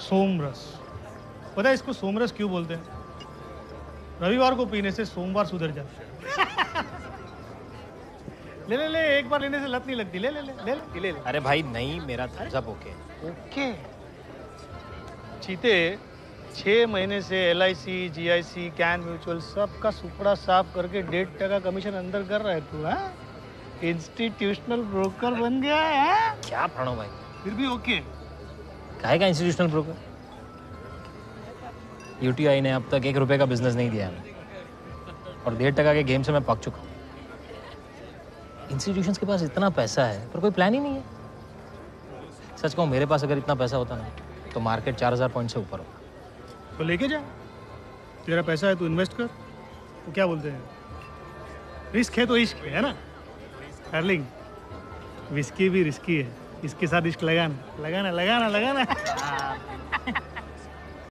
सोमरस। पता है इसको सोमरस क्यों बोलते हैं? रविवार को पीने से सोमवार सुधर जाता है। ले ले ले एक बार लेने से लत नहीं लगती। ले ले ले ले ले, ले, ले। अरे भाई नहीं मेरा थम्स अप ओके। ओके चीते छः महीने से L I C G I C can mutual सबका सुपड़ा साफ़ करके डेढ़ टका कमीशन अंदर कर रहा है तू हाँ? इंस्टीट्यूशनल ब्रोकर बन गया है? क्या प्रणव भाई। फिर भी ओके। काहे का इंस्टीट्यूशनल ब्रोकर यूटीआई ने अब तक एक रुपए का बिज़नेस नहीं दिया हमें और डेढ़ टका के गेम से मैं पक चुका हूँ। इंस्टीट्यूशंस के पास इतना पैसा है, पर कोई प्लान ही नहीं है। सच कहूँ, मेरे पास अगर इतना पैसा होता ना तो मार्केट चार हज़ार पॉइंट से ऊपर होता। तो लेके जा। तेरा पैसा है, तू इन्वेस्ट कर। तो क्या बोलते हैं? रिस्क है तो इश्क है है ना? डार्लिंग विस्की भी रिस्की है। इसके साथ इश्क लगाना लगाना लगाना लगाना।